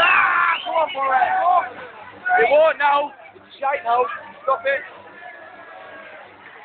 Ah, come on, Borat. You won't now. It's shite now. Stop it.